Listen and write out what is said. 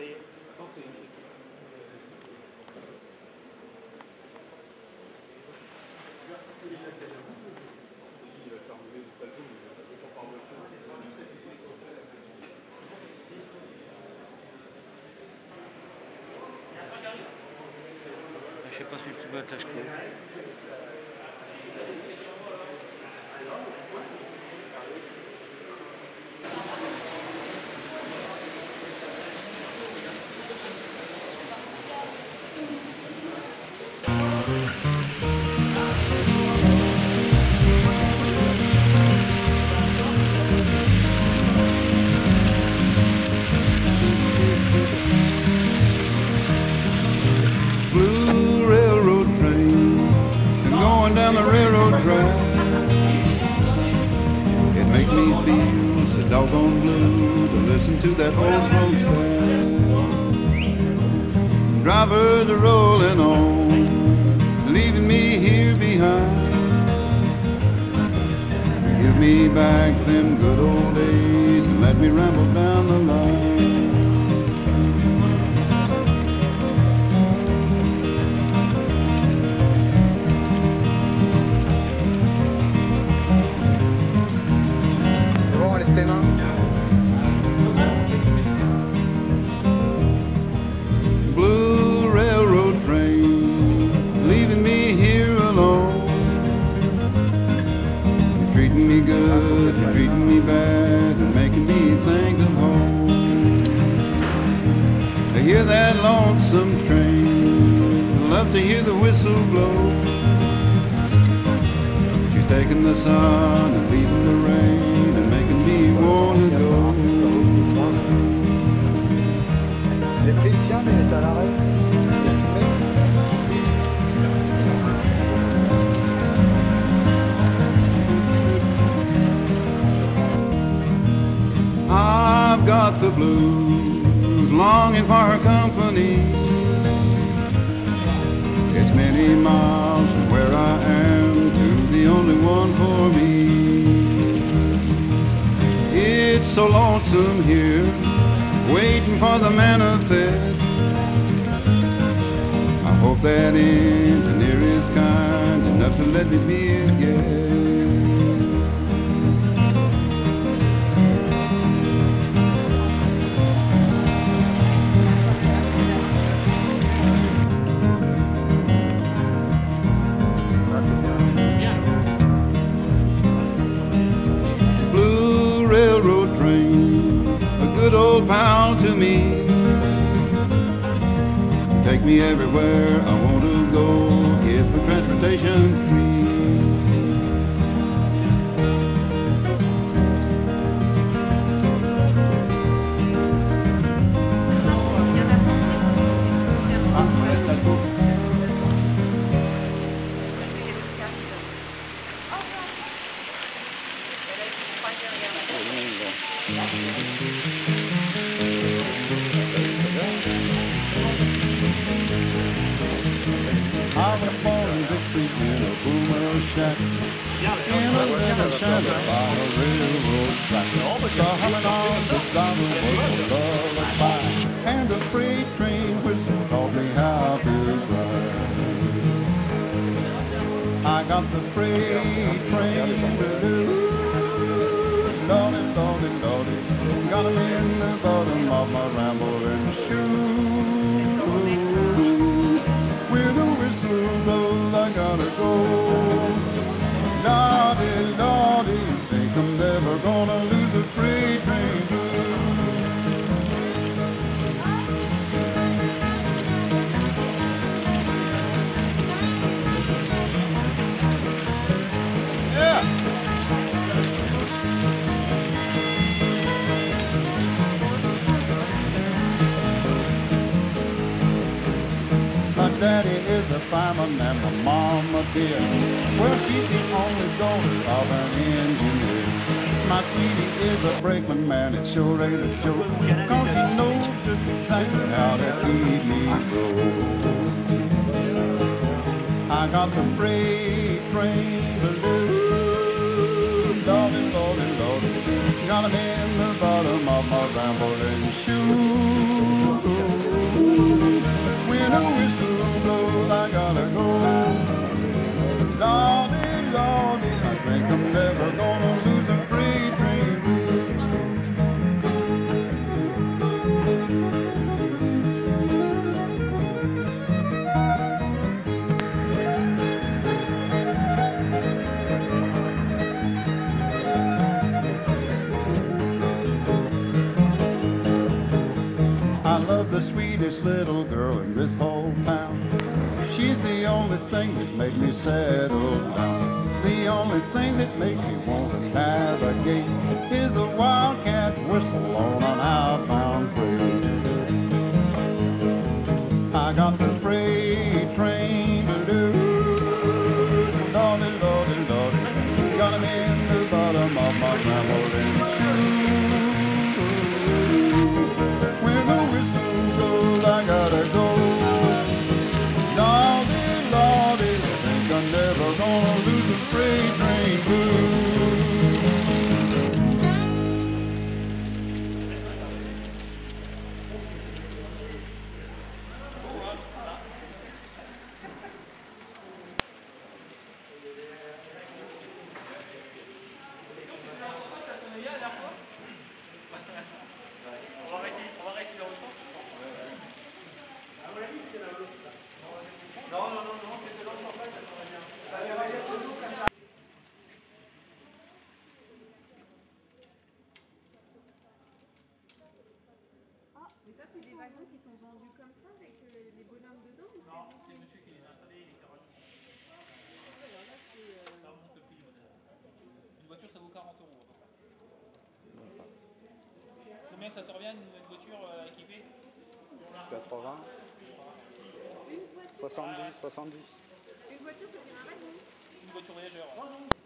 they also Je sais pas si je suis attaché. Doggone blue to listen to that old smokestack. Drivers are rolling on, leaving me here behind. Give me back them good old days and let me ramble down the line. Good, you're treating me bad, and making me think of home. I hear that lonesome train, I love to hear the whistle blow. She's taking the sun and leaving the rain and making me want to go. The blues, longing for her company. It's many miles from where I am to the only one for me. It's so lonesome here, waiting for the manifest. I hope that engineer is kind enough to let me be his guest. To me. Take me everywhere I want to go, get my transportation free. By railroad. The a. And a freight train whistle taught me how to. I got the freight train blues. Lordy. Got 'em in the bottom of my rambling daddy is a fireman and my mama dear. Well, she's the only daughter of an engineer. My sweetie is a brakeman man, it sure ain't a joke. Cause she knows just exactly how to keep me broke. I got the freight train blues, Lordy, Lordy, Lordy. Got 'em in the bottom of my rambling shoe. When a whistle gotta go. Lordy, Lordy, I think I'm never gonna lose a freight train. I love the sweetest little girl in this whole thing that's made me settle down. The only thing that makes me want to navigate is a wildcat whistle on an outbound freight. I got the freight train to do. Lordy, lordy, lordy, got him in the bottom of my rambling sont vendus comme ça avec euh, les bonhommes dedans ou Non, c'est le monsieur qui les a installés, il est carré aussi. alors là, c'est, euh, Ça remonte le prix du modèle. Une voiture, ça vaut 40 euros à peu près. Combien que ça te revient une, voiture euh, équipée 80, Une voiture, 70, 70. une voiture, ça fait un wagon. Une voiture voyageur. Une